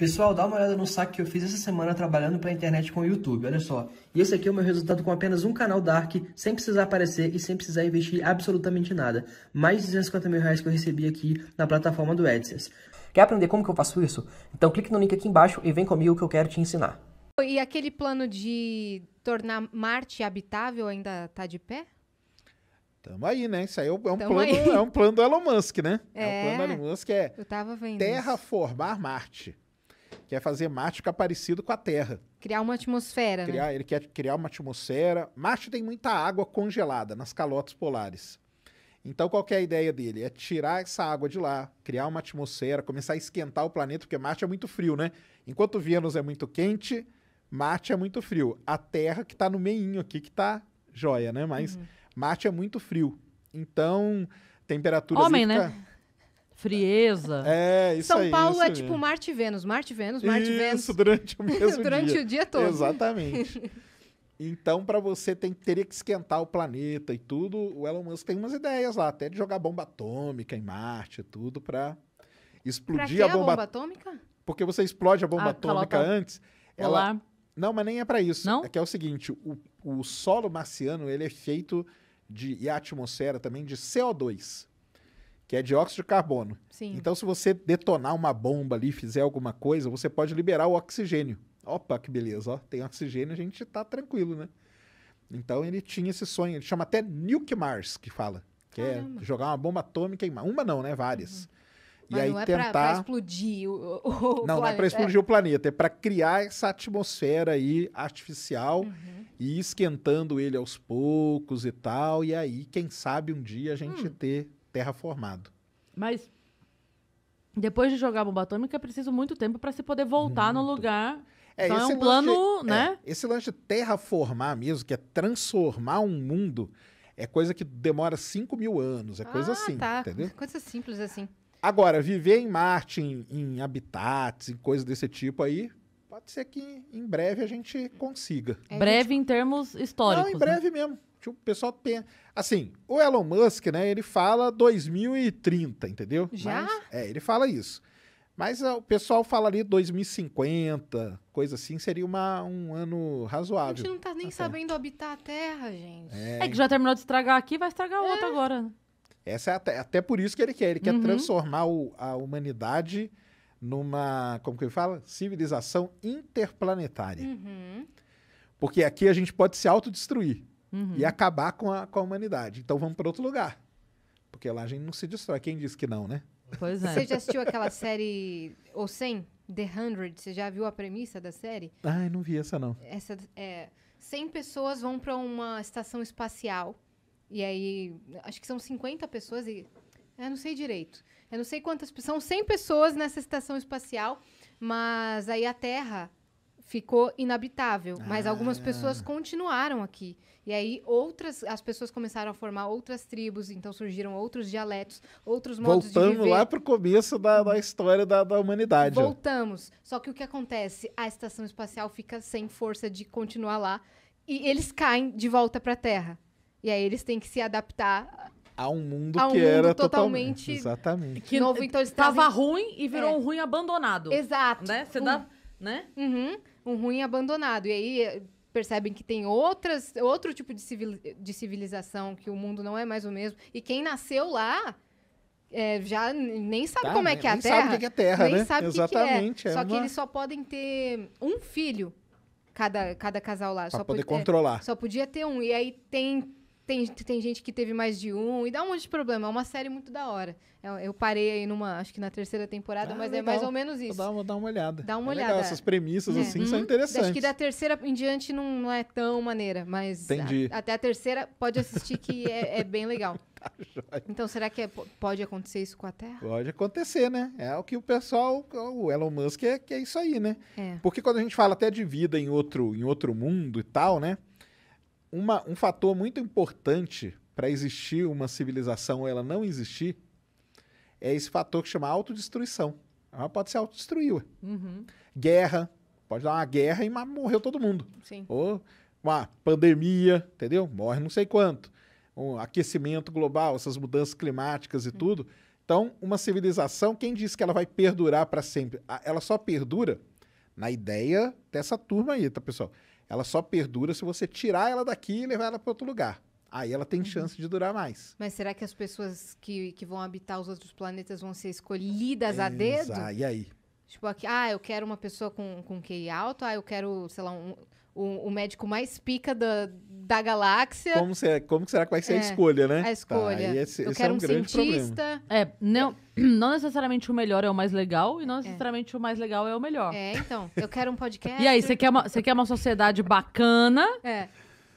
Pessoal, dá uma olhada no saque que eu fiz essa semana trabalhando para a internet com o YouTube, olha só. E esse aqui é o meu resultado com apenas um canal Dark, sem precisar aparecer e sem precisar investir absolutamente nada. Mais de 250 mil reais que eu recebi aqui na plataforma do AdSense. Quer aprender como que eu faço isso? Então clique no link aqui embaixo e vem comigo que eu quero te ensinar. E aquele plano de tornar Marte habitável ainda tá de pé? Tamo aí, né? Isso aí é um, é um Tamo plano, aí. é um plano do Elon Musk, né? É. o plano do Elon Musk é Eu tava vendo. isso. terraformar Marte. Quer fazer Marte ficar parecido com a Terra. Criar uma atmosfera, né? Criar, ele quer criar uma atmosfera. Marte tem muita água congelada nas calotas polares. Então, qual que é a ideia dele? É tirar essa água de lá, criar uma atmosfera, começar a esquentar o planeta, porque Marte é muito frio, né? Enquanto Vênus é muito quente, Marte é muito frio. A Terra, que tá no meinho aqui, que tá joia, né? Mas Uhum. Marte é muito frio. Então, temperatura... Homem, né? Frieza. É, isso São aí. Paulo isso é mesmo. tipo Marte e Vênus, Marte e Vênus, Marte e Vênus. Isso, durante o mesmo Durante dia. o dia todo. Exatamente. Então, para você tem, teria que esquentar o planeta e tudo, o Elon Musk tem umas ideias lá, até de jogar bomba atômica em Marte e tudo, para Pra explodir que a a bomba, bomba atômica? Porque você explode a bomba A atômica calota antes. Ela... Polar. Não, mas nem é para isso. Não? É que é o seguinte, o, o solo marciano, ele é feito de, e a atmosfera também de CO2, que é dióxido de carbono. Sim. Então, se você detonar uma bomba ali, fizer alguma coisa, você pode liberar o oxigênio. Opa, que beleza, ó. Tem oxigênio, a gente tá tranquilo, né? Então ele tinha esse sonho, ele chama até Nuke Mars, que fala. Que é Caramba. jogar uma bomba atômica em. Uma não, né? Várias. E Mas aí não é pra, tentar. pra explodir o, o, Não, não é planeta. para explodir o planeta, é para criar essa atmosfera aí artificial Uhum. e ir esquentando ele aos poucos e tal. E aí, quem sabe um dia a gente Hum. ter terraformado. Mas depois de jogar bomba atômica é preciso muito tempo para se poder voltar no lugar. então é um plano, lance- né? é, esse lance de terraformar mesmo, que é transformar um mundo, é coisa que demora 5 mil anos, é coisa ah, assim, tá. entendeu? Coisa simples assim. Agora, viver em Marte, em, em habitats, em coisas desse tipo aí, pode ser que em breve a gente consiga. É, Breve em termos históricos. Não, em né? breve mesmo. Tipo, o pessoal pensa. Assim, o Elon Musk, né, ele fala 2030, entendeu? Já? Mas- é, ele fala isso. Mas ah, o pessoal fala ali 2050, coisa assim, seria uma, um ano A razoável. gente não tá nem Até. sabendo habitar a Terra, gente. É que já terminou de estragar aqui, vai estragar outra agora. Essa é até, até por isso que ele quer. Ele quer Uhum. transformar o- a humanidade numa, como que ele fala? Civilização interplanetária. Uhum. Porque aqui a gente pode se autodestruir Uhum. e acabar com a, com a humanidade. Então vamos para outro lugar. Porque lá a gente não se destrói. Quem disse que não, né? Pois é. Você já assistiu aquela série O 100? The 100? Você já viu a premissa da série? Ai, não vi essa não. Essa é 100 pessoas vão para uma estação espacial e aí acho que são 50 pessoas e eu não sei direito. Eu não sei quantas são 100 pessoas nessa estação espacial, mas aí a Terra ficou inabitável, mas algumas Ah. pessoas continuaram aqui. E aí outras as pessoas começaram a formar outras tribos, então surgiram outros dialetos, outros modos de Voltando viver. lá pro começo da, da história da, da humanidade. Voltamos. Só que o que acontece? A estação espacial fica sem força de continuar lá e eles caem de volta para a Terra. E aí eles têm que se adaptar. A um mundo A um que mundo era totalmente- totalmente. Exatamente. Que novo, então eles tava trazem- ruim e virou É. um ruim abandonado. Exato. Né? Você um, dá, né? Uhum, um ruim abandonado. E aí eh, percebem que tem outras, outro tipo de, civil, de civilização, que o mundo não é mais o mesmo. E quem nasceu lá eh, já nem sabe Tá, como é nem- que é a nem Terra. sabe o que que é Terra, nem né? sabe o que que Exatamente, é. é Só que uma- eles só podem ter um filho, cada, cada casal lá. Pra só poder pode- é, controlar. Só podia ter um. E aí tem, tem, tem gente que teve mais de um. E dá um monte de problema. É uma série muito da hora. Eu, eu parei aí numa, acho que na terceira temporada, Ah, mas é legal. mais ou menos isso. Vou dar, uma olhada. Dá uma É legal, olhada. Essas premissas É. assim são Uhum. interessantes. Acho que da terceira em diante não, não é tão maneira, mas a- até a terceira pode assistir que é, é bem legal. Tá. Então será que é- pode acontecer isso com a Terra? Pode acontecer, né? É o que o pessoal, o Elon Musk é, que é isso aí, né? É. Porque quando a gente fala até de vida em outro, em outro mundo e tal, né? Uma, um fator muito importante para existir uma civilização ou ela não existir é esse fator que chama autodestruição. Ela pode se autodestruir. Uhum. Guerra, pode dar uma guerra e morreu todo mundo. Sim. Ou uma pandemia, entendeu? Morre não sei quanto. Um aquecimento global, essas mudanças climáticas e tudo. Então, uma civilização, quem disse que ela vai perdurar para sempre? Ela só perdura na ideia dessa turma aí, tá, pessoal? Ela só perdura se você tirar ela daqui e levar ela para outro lugar. Aí ela Uhum. tem chance de durar mais. Mas será que as pessoas que, que vão habitar os outros planetas vão ser escolhidas a dedo? E aí? Tipo, aqui, ah, eu quero uma pessoa com, com QI alto, ah, eu quero, sei lá, um, o, o médico mais pica da, da galáxia. Como, será, como que será que vai ser a É, escolha, né? A escolha. Tá, esse, eu esse quero é um, um grande problema. cientista. É, não, não necessariamente o melhor é o mais legal e não necessariamente o mais legal é o melhor. É, então. Eu quero um podcast. E aí, você quer, uma, você quer uma sociedade bacana É,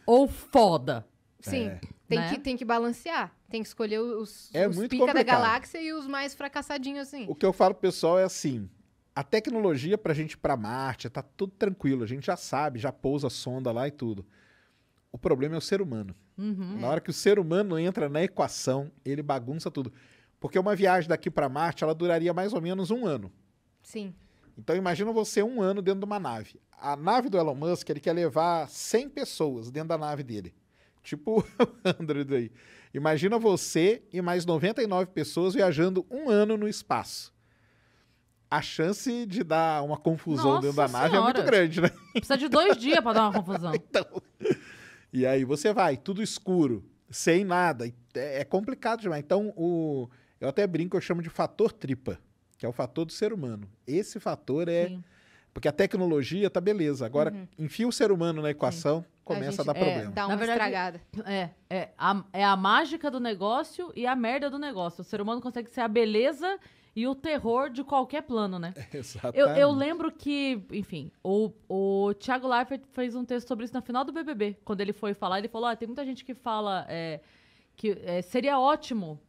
ou foda? sim. É. Tem, Né? que, tem que balancear. Tem que escolher os, É os pica da complicado. galáxia e os mais fracassadinhos, assim. O que eu falo pro pessoal é assim: a tecnologia pra gente ir pra Marte tá tudo tranquilo, a gente já sabe, já pousa sonda lá e tudo. O problema é o ser humano. Uhum. Na hora que o ser humano entra na equação, ele bagunça tudo. Porque uma viagem daqui pra Marte, ela duraria mais ou menos um ano. Sim. Então imagina você um ano dentro de uma nave. A nave do Elon Musk, ele quer levar 100 pessoas dentro da nave dele. Tipo o Android aí. Imagina você e mais 99 pessoas viajando um ano no espaço. A chance de dar uma confusão Nossa dentro da nave é muito grande, né? Precisa de dois dias pra dar uma confusão. Então, e aí você vai, tudo escuro, sem nada. e É é complicado demais. Então, o, eu até brinco, eu chamo de fator tripa, que é o fator do ser humano. Esse fator é. Sim. Porque a tecnologia tá beleza. Agora, Uhum. enfia o ser humano na equação, começa a, gente- dar é, problema. Dá Na uma verdade, estragada. É, é a, é a mágica do negócio e a merda do negócio. O ser humano consegue ser a beleza e o terror de qualquer plano, né? Exatamente. Eu, eu lembro que, enfim, o, o Thiago Leifert fez um texto sobre isso no final do BBB. Quando ele foi falar, ele falou: ah, tem muita gente que fala é, que é, seria ótimo,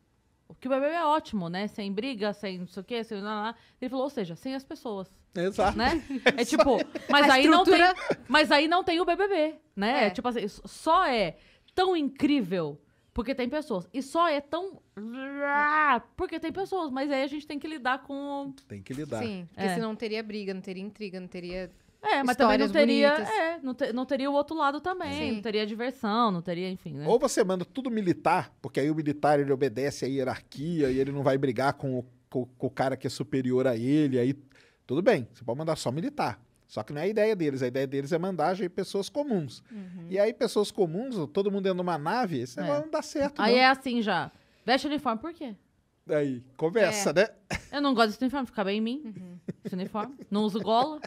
que o BBB é ótimo, né? Sem briga, sem não sei o quê, sem lá, lá. Ele falou: ou seja, sem as pessoas, Exato. né? É tipo, mas aí, não tem, estrutura- mas aí não tem o BBB, né? É. Tipo assim, só é tão incrível porque tem pessoas. E só é tão. Porque tem pessoas. Mas aí a gente tem que lidar com. Tem que lidar. Sim, porque É. senão não teria briga, não teria intriga, não teria. É, mas também não teria. É, não, te- não teria o outro lado também. Sim. Não teria diversão, não teria, enfim, né? Ou você manda tudo militar, porque aí o militar ele obedece à hierarquia e ele não vai brigar com o, com- com o cara que é superior a ele. Aí tudo bem, você pode mandar só militar. Só que não é a ideia deles. A ideia deles é mandar gente, pessoas comuns. E aí, pessoas comuns, todo mundo dentro de uma nave, esse É. não dá certo. Aí não. é assim já. Veste uniforme, por quê? Aí, conversa, É. né? Eu não gosto desse uniforme, fica bem em mim. Esse uniforme. Não uso gola.